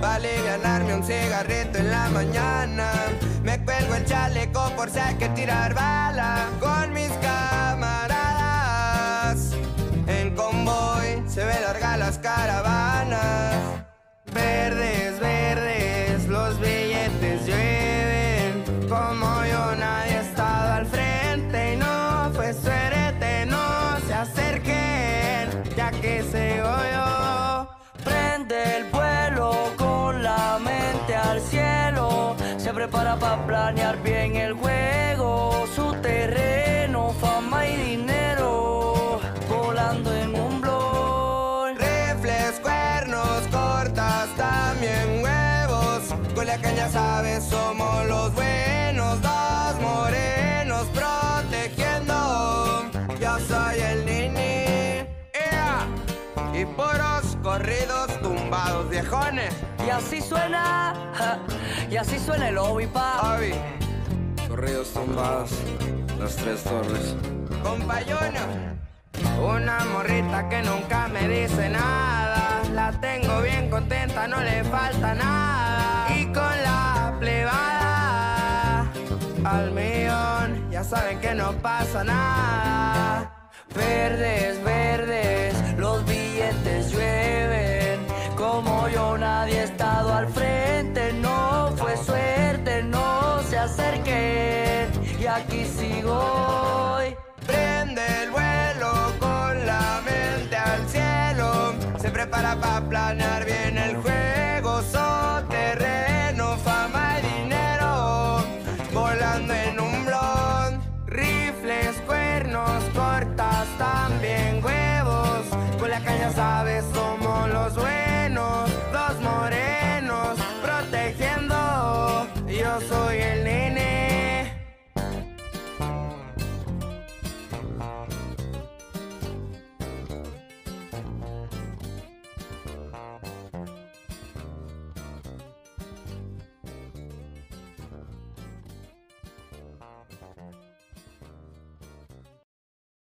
Vale ganarme un cigarrito en la mañana. Me cuelgo el chaleco por si hay que tirar bala con mis camaradas. En convoy se ve larga las caravanas. Como yo nadie ha estado al frente y no fue suerte, no se acerquen, ya que se oyó. Prende el vuelo con la mente al cielo. Se prepara para planear bien el juego. Su terreno, fama y dinero. Volando en un blog. Rifles, cuernos, cortas, también huevos. Culiacán ya sabes, somos los buenos, Y puros corridos tumbados, viejones. Y así suena. ja, y así suena el obi pa. Obi, Corridos tumbados, las tres torres. compayuno. Una morrita que nunca me dice nada. La tengo bien contenta, no le falta nada. Y con la plebada al millón, ya saben que no pasa nada. Verdes, Nadie ha estado al frente, no fue suerte, no se acerquen. Y aquí sigo. Prende el vuelo con la mente al cielo. Se prepara para planear bien el juego. Son terreno, fama y dinero. Volando en